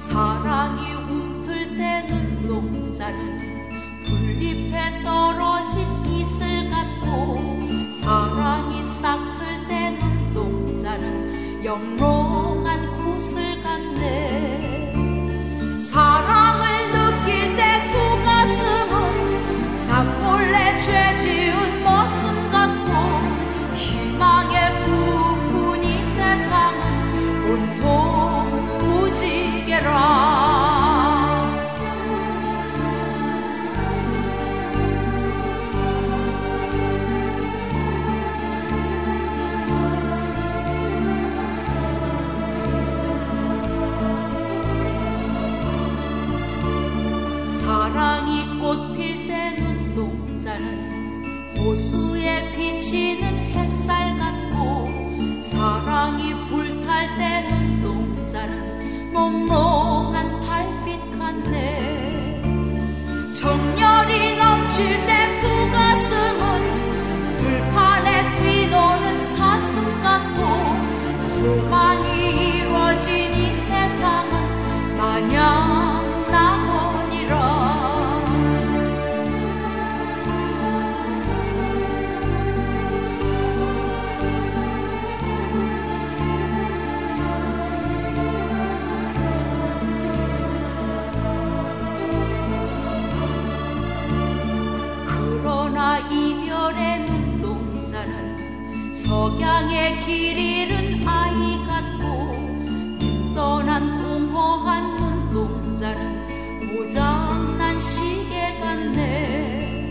사랑이 움틀 때 눈동자는 풀잎에 떨어진 이슬 같고 사랑이 싹틀 때 눈동자는 영롱 호수에 비치는 햇살 같고 사랑이 불탈 때 눈동자는 몽롱한 달빛 같네. 정열이 넘칠 때 두 가슴 석양의 길 잃은 아이 같고 님 떠난 공허한 눈동자는 고장난 시계 같네.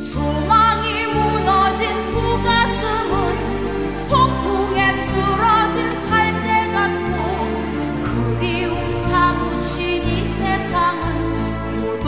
소망이 무너진 두 가슴은 폭풍에 쓰러진 갈대 같고 그리움 사무친 이 세상은